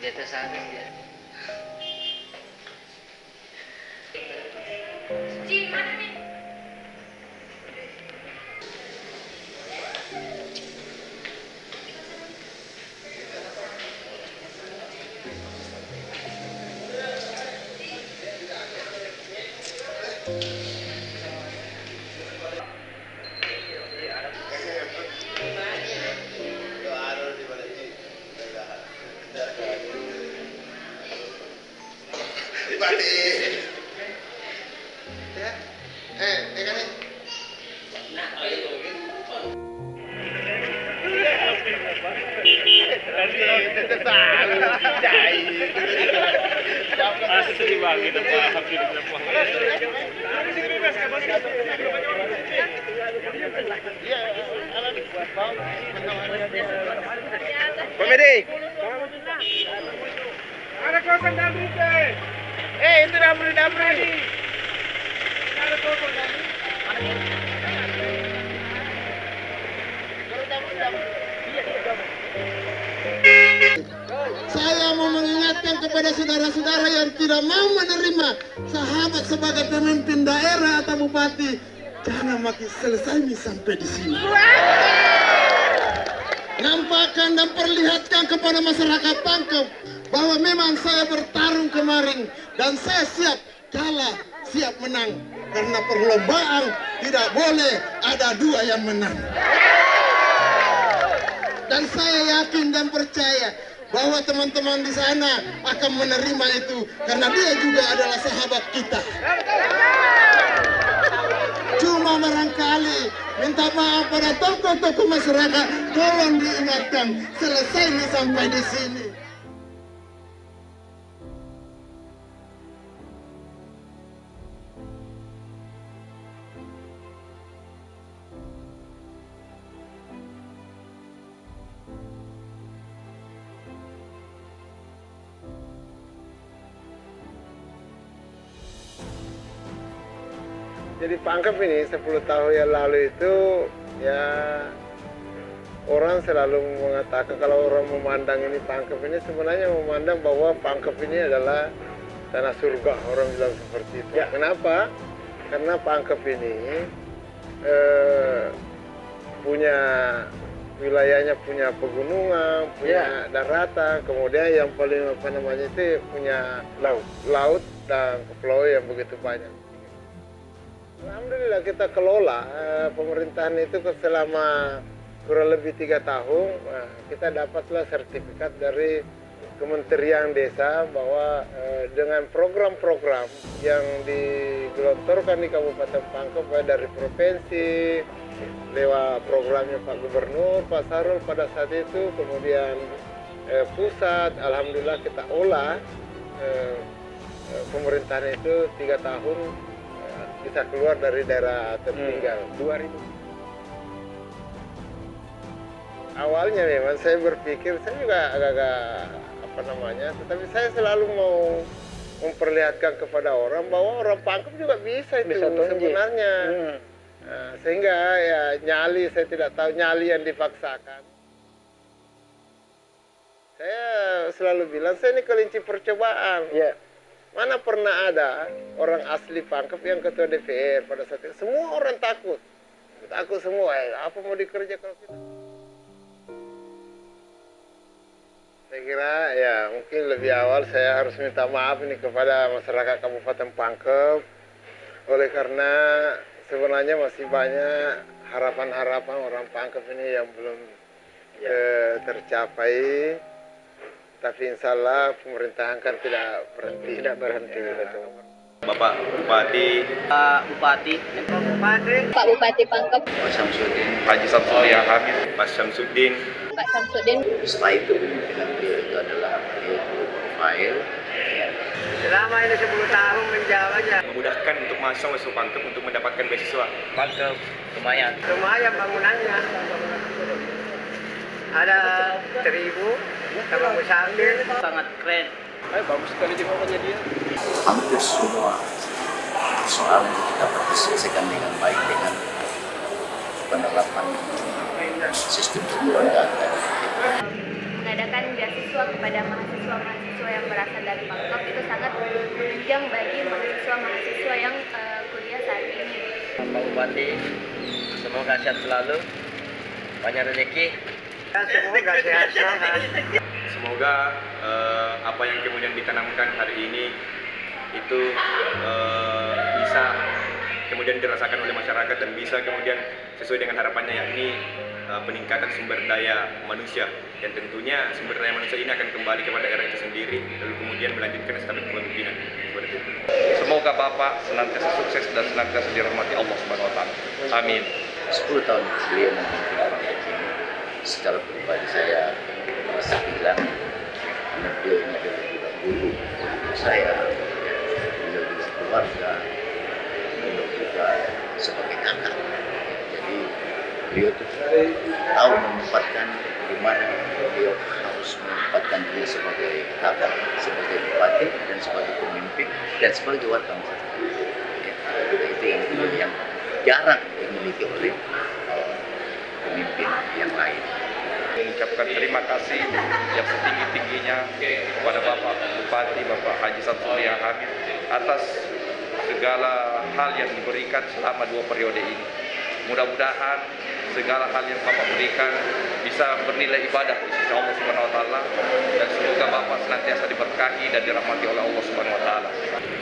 Di atas sana dia. Balik. Ya. Eh, eh kan dapur Eh, itu kawasan dapur. Saya mau mengingatkan kepada saudara-saudara yang tidak mau menerima sahabat sebagai pemimpin daerah atau bupati, jangan makin selesai sampai di sini. Nampakkan dan perlihatkan kepada masyarakat Pangkep bahwa memang saya bertarung kemarin dan saya siap kalah, siap menang. Karena perlombaan tidak boleh ada dua yang menang. Dan saya yakin dan percaya bahwa teman-teman di sana akan menerima itu karena dia juga adalah sahabat kita. Cuma barangkali minta maaf pada tokoh-tokoh masyarakat, tolong diingatkan selesai sampai di sini. Jadi pangkep ini 10 tahun yang lalu itu ya orang selalu mengatakan kalau orang memandang ini pangkep ini sebenarnya memandang bahwa pangkep ini adalah tanah surga orang bilang seperti itu. Kenapa? Karena pangkep ini eh, punya wilayahnya punya pegunungan, punya daratan, kemudian yang paling apa namanya itu punya laut, laut dan kepulauan yang begitu banyak. Alhamdulillah kita kelola eh, pemerintahan itu selama kurang lebih tiga tahun. Eh, kita dapatlah sertifikat dari Kementerian Desa bahwa eh, dengan program-program yang digelontorkan di Kabupaten Pangkep dari provinsi lewat programnya Pak Gubernur Pak Sarul pada saat itu kemudian pusat Alhamdulillah kita olah pemerintahan itu tiga tahun bisa keluar dari daerah tertinggal. 2000. Awalnya memang saya berpikir saya juga agak-agak apa namanya, tetapi saya selalu mau memperlihatkan kepada orang bahwa orang pangkep juga bisa itu Bisa sebenarnya. Nah, sehingga ya nyali saya tidak tahu nyali yang dipaksakan. Saya selalu bilang saya ini kelinci percobaan. Ya. Mana pernah ada orang asli Pangkep yang ketua DPR pada saat itu? Semua orang takut. Takut semua. Eh, apa mau dikerja kalau kita? Saya kira ya mungkin lebih awal saya harus minta maaf ini kepada masyarakat Kabupaten Pangkep. Oleh karena sebenarnya masih banyak harapan-harapan orang Pangkep ini yang belum eh, tercapai. Tapi insya Allah pemerintahan kan tidak berhenti. Tidak berhenti. Bapak Bupati Pak Bupati. Pak Bupati Pangkep, Pak Samsudin. Haji Samsudin Hamid, Mas Syamsuddin, Pak Samsudin, Setelah itu beliau itu adalah beliau low profile. Selama ini 10 tahun menjalannya, memudahkan untuk mahasiswa masuk Pangkep untuk mendapatkan beasiswa. Pangkep lumayan. lumayan bangunannya. Ada terigu, sama musafir, Sangat keren. hampir semua soal kita selesaikan dengan baik dengan penerapan sistem kelembagaan Mengadakan beasiswa kepada mahasiswa-mahasiswa yang berasal dari Pangkep itu sangat menunjang bagi mahasiswa-mahasiswa yang eh, kuliah saat ini. Pak Bupati, semoga sehat selalu. Banyak rezeki. Ya semoga sehat-sehat. Semoga eh, apa yang kemudian ditanamkan hari ini itu eh, bisa kemudian dirasakan oleh masyarakat dan bisa kemudian sesuai dengan harapannya yakni eh, peningkatan sumber daya manusia dan tentunya sumber daya manusia ini akan kembali kepada daerah itu sendiri lalu kemudian melanjutkan estafet kepemimpinan seperti itu. Semoga Bapak senantiasa sukses dan senantiasa dirahmati Allah Subhanahu wa taala. Amin. 10 tahun beliau memimpin secara pribadi saya merasa hilang karena beliau ini adalah juga guru untuk saya beliau juga keluarga beliau juga sebagai kakak. Jadi beliau itu tahu menempatkan di mana beliau harus menempatkan diri sebagai kakak sebagai bupati dan sebagai pemimpin dan sebagai wartawan ya, itu yang yang jarang dimiliki oleh eh, pemimpin yang lain. Mengucapkan terima kasih yang setinggi-tingginya kepada Bapak Bupati Bapak Haji Samsulia Hamid atas segala hal yang diberikan selama dua periode ini. Mudah-mudahan segala hal yang Bapak berikan bisa bernilai ibadah di sisi Allah Subhanahu wa taala dan semoga Bapak senantiasa diberkahi dan dirahmati oleh Allah Subhanahu wa taala.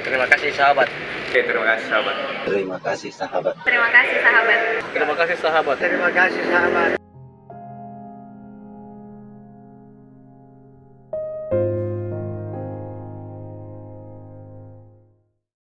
Terima kasih sahabat. Oke, terima kasih sahabat. Terima kasih sahabat. Terima kasih sahabat. Terima kasih sahabat. Terima kasih sahabat.